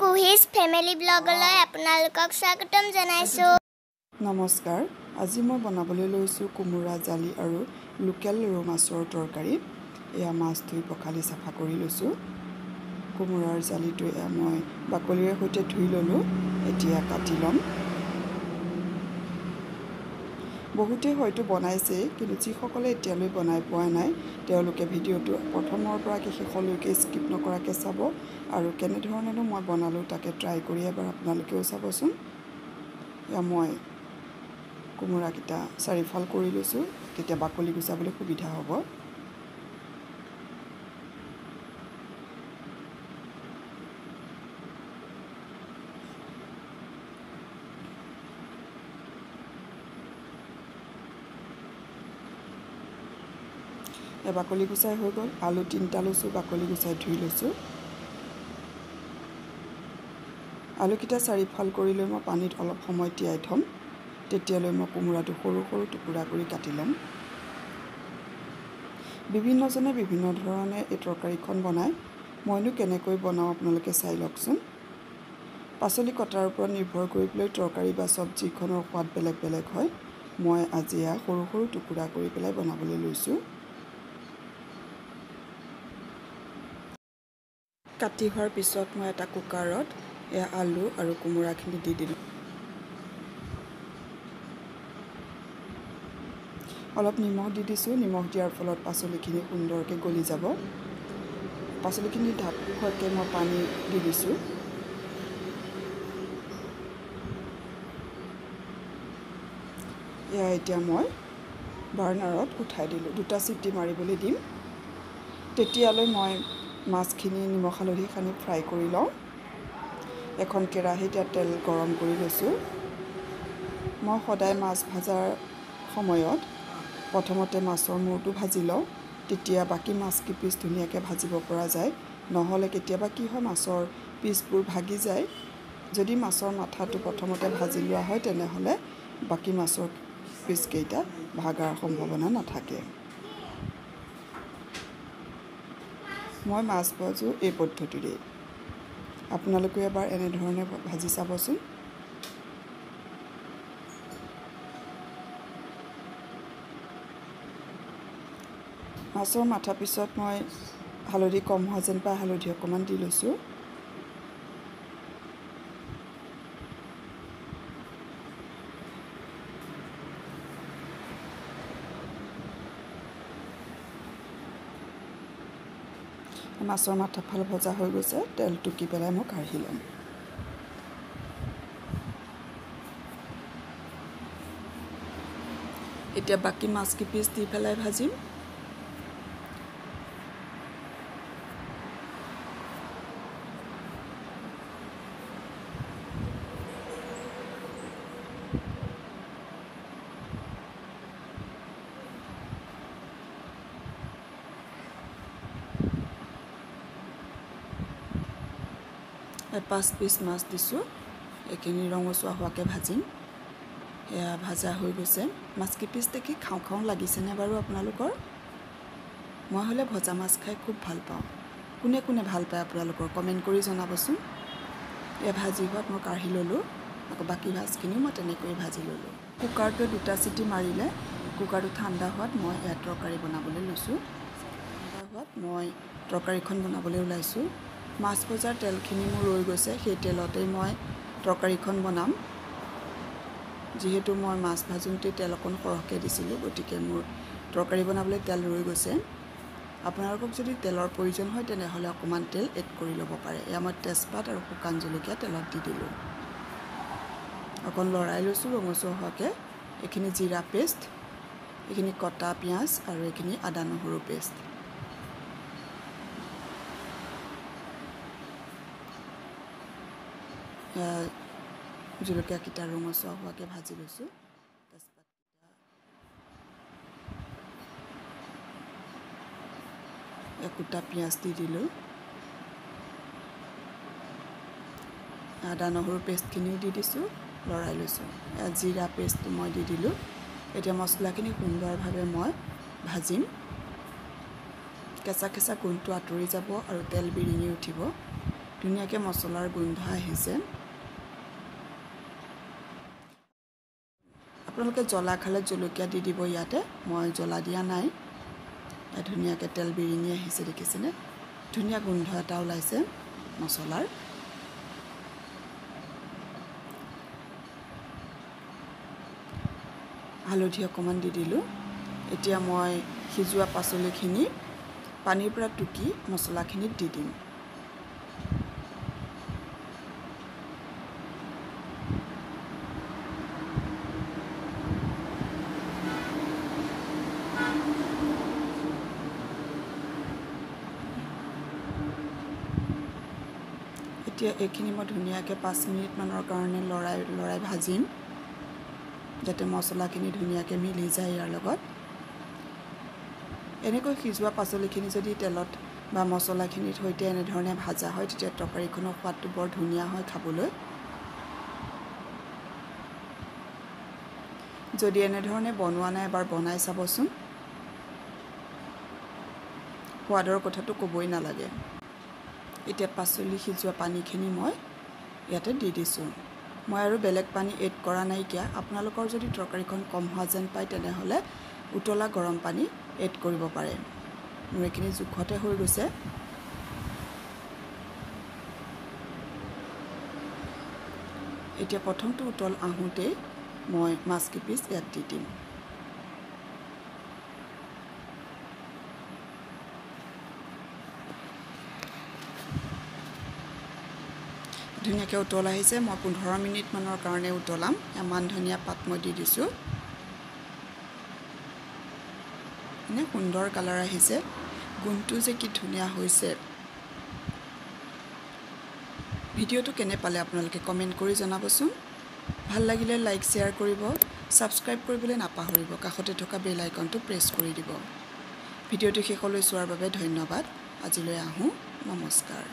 কুহিজ family ব্লগলৈ আপোনালোকক স্বাগতম জনাইছোঁ নমস্কাৰ আজি মই বনাবলৈ লৈছোঁ কোমোৰা জালি আৰু লোকেল ৰৌ মাছৰ তৰকাৰী। এয়া মাছ ধুই পখালি চাফা কৰি লৈছোঁ। কোমোৰাৰ জালিটো এয়া মই বাকলিৰে সৈতে ধুই ল'লোঁ। এতিয়া কাটি ল'ম। বহুতেই হয়তো বনাইছেই কিন্তু যিসকলে এতিয়ালৈ বনাই পোৱা নাই তেওঁলোকে ভিডিঅ'টো প্ৰথমৰ পৰা শেষলৈকে স্কিপ নকৰাকৈ চাব আৰু কেনেধৰণেনো মই বনালোঁ তাকে ট্ৰাই কৰি এবাৰ আপোনালোকেও চাবচোন। এয়া মই কোমোৰাকেইটা চাৰিফাল কৰি লৈছোঁ তেতিয়া বাকলি গুচাবলৈ সুবিধা হ'ব। বাকলি গুচাই হৈ গ'ল। আলু তিনিটা লৈছোঁ বাকলি গুচাই ধুই লৈছোঁ। আলুকেইটা চাৰিফাল কৰি লৈ মই পানীত অলপ সময় তিয়াই থ'ম। তেতিয়ালৈ মই কোমোৰাটো সৰু সৰু টুকুৰা কৰি কাটি ল'ম। বিভিন্নজনে বিভিন্ন ধৰণে এই তৰকাৰীখন বনায়। মইনো কেনেকৈ বনাওঁ আপোনালোকে চাই লওকচোন। পাচলি কটাৰ ওপৰত নিৰ্ভৰ কৰি পেলাই তৰকাৰী বা চব্জিখনৰ সোৱাদ বেলেগ বেলেগ হয়। মই আজি এয়া সৰু সৰু টুকুৰা কৰি পেলাই বনাবলৈ লৈছোঁ। কাটি হোৱাৰ পিছত মই এটা কুকাৰত এয়া আলু আৰু কোমোৰাখিনি দি দিলোঁ। অলপ নিমখ দি দিছোঁ। নিমখ দিয়াৰ ফলত পাচলিখিনি সুন্দৰকৈ গলি যাব। পাচলিখিনি ঢাক খোৱাকৈ মই পানী দি দিছোঁ। এয়া এতিয়া মই বাৰ্ণাৰত উঠাই দিলোঁ। দুটা চিটি মাৰিবলৈ দিম। তেতিয়ালৈ মই মাছখিনি নিমখ হালধি সানি ফ্ৰাই কৰি লওঁ। এখন কেৰাহীত ইয়াত তেল গৰম কৰি লৈছোঁ। মই সদায় মাছ ভজাৰ সময়ত প্ৰথমতে মাছৰ মূৰটো ভাজি লওঁ। তেতিয়া বাকী মাছ পিচ ধুনীয়াকৈ ভাজিব পৰা যায়। নহ'লে কেতিয়াবা কি হয় মাছৰ পিচবোৰ ভাগি যায়। যদি মাছৰ মাথাটো প্ৰথমতে ভাজি লোৱা হয় তেনেহ'লে বাকী মাছৰ পিচকেইটা ভাগাৰ সম্ভাৱনা নাথাকে। মই মাছ ভাজোঁ এই পদ্ধতিৰেই আপোনালোকেও এবাৰ এনেধৰণে ভাজি চাবচোন। মাছৰ মাথা পিছত মই হালধি কম হোৱা যেন পাই হালধি অকণমান দি লৈছোঁ। মাছৰ মাথাফাল ভজা হৈ গৈছে তেল টুকি পেলাই মই কাঢ়ি ল'ম। এতিয়া বাকী মাছ কিপিচ দি পেলাই ভাজিম? পাঁচ পিচ মাছ দিছোঁ। এইখিনি ৰঙচুৱা হোৱাকৈ ভাজিম। এয়া ভাজা হৈ গৈছে। মাছ কিপিচ দেখি খাওঁ খাওঁ লাগিছেনে বাৰু আপোনালোকৰ? মই হ'লে ভজা মাছ খাই খুব ভাল পাওঁ। কোনে কোনে ভাল পায় আপোনালোকৰ কমেণ্ট কৰি জনাবচোন। এয়া ভাজি হোৱাত মই কাঢ়ি ল'লোঁ। আকৌ বাকী মাছখিনিও মই তেনেকৈয়ে ভাজি ল'লোঁ। কুকাৰটোৱে দুটা চিটি মাৰিলে কুকাৰটো ঠাণ্ডা হোৱাত মই এয়া তৰকাৰী বনাবলৈ লৈছোঁ। ঠাণ্ডা হোৱাত মই তৰকাৰীখন বনাবলৈ ওলাইছোঁ। মাছ ভজাৰ তেলখিনি মোৰ ৰৈ গৈছে সেই তেলতেই মই তৰকাৰীখন বনাম। যিহেতু মই মাছ ভাজোঁতে তেল অকণ সৰহকৈ দিছিলোঁ গতিকে মোৰ তৰকাৰী বনাবলৈ তেল ৰৈ গৈছে। আপোনালোকক যদি তেলৰ প্ৰয়োজন হয় তেনেহ'লে অকণমান তেল এড কৰি ল'ব পাৰে। এয়া মই তেজপাত আৰু শুকান জলকীয়া তেলত দি দিলোঁ। অকণ লৰাই লৈছোঁ ৰঙচুৱা হোৱাকৈ। এইখিনি জিৰা পেষ্ট এইখিনি কটা পিঁয়াজ আৰু এইখিনি আদা নহৰু পেষ্ট। জলকীয়াকেইটা ৰঙচুৱা হোৱাকৈ ভাজি লৈছোঁ তেজপাতকেইটা একোটা পিঁয়াজ দি দিলোঁ আদা নহৰু পেষ্টখিনিও দি দিছোঁ লৰাই লৈছোঁ জিৰা পেষ্টটো মই দি দিলোঁ এতিয়া মছলাখিনি সুন্দৰভাৱে মই ভাজিম কেঁচা কেঁচা গোন্ধটো আঁতৰি যাব আৰু তেল বিৰিঙি উঠিব ধুনীয়াকৈ মছলাৰ গোন্ধ আহিছে আপোনালোকে জ্বলা খালে জলকীয়া দি দিব ইয়াতে। মই জ্বলা দিয়া নাই। ধুনীয়াকৈ তেল বিৰিঙি আহিছে দেখিছেনে? ধুনীয়া গোন্ধ এটা ওলাইছে মছলাৰ। হালধি অকণমান দি দিলোঁ। এতিয়া মই সিজোৱা পাচলিখিনি পানীৰ পৰা টুকি মছলাখিনিত দি দিম। এতিয়া এইখিনি মই ধুনীয়াকৈ পাঁচ মিনিটমানৰ কাৰণে লৰাই লৰাই ভাজিম যাতে মছলাখিনি ধুনীয়াকৈ মিলি যায় ইয়াৰ লগত। এনেকৈ সিজোৱা পাচলিখিনি যদি তেলত বা মছলাখিনিৰ সৈতে এনেধৰণে ভাজা হয় তেতিয়া তৰকাৰীখনৰ সোৱাদটো বৰ ধুনীয়া হয় খাবলৈ। যদি এনেধৰণে বনোৱা নাই এবাৰ বনাই চাবচোন। সোৱাদৰ কথাটো ক'বই নালাগে। এতিয়া পাচলি সিজোৱা পানীখিনি মই ইয়াতে দি দিছোঁ। মই আৰু বেলেগ পানী এড কৰা নাইকিয়া। আপোনালোকৰ যদি তৰকাৰীখন কম হোৱা যেন পায় তেনেহ'লে উতলা গৰম পানী এড কৰিব পাৰে। মোৰ এইখিনি জোখতে হৈ গৈছে। এতিয়া প্ৰথমটো উতল আহোঁতেই মই মাছকেইপিচ ইয়াত দি দিম। ধুনীয়াকৈ উতল আহিছে। মই পোন্ধৰ মিনিটমানৰ কাৰণে উতলাম। মান ধনিয়া পাত মই দি দিছোঁ। এনে সুন্দৰ কালাৰ আহিছে। গোন্ধটো যে কি ধুনীয়া হৈছে। ভিডিঅ'টো কেনে পালে আপোনালোকে কমেণ্ট কৰি জনাবচোন। ভাল লাগিলে লাইক শ্বেয়াৰ কৰিব। ছাবস্ক্ৰাইব কৰিবলৈ নাপাহৰিব। কাষতে থকা বেল আইকনটো প্ৰেছ কৰি দিব। ভিডিঅ'টো শেষলৈ চোৱাৰ বাবে ধন্যবাদ। আজিলৈ আহোঁ। নমস্কাৰ।